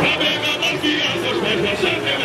Prawie na walki, a coś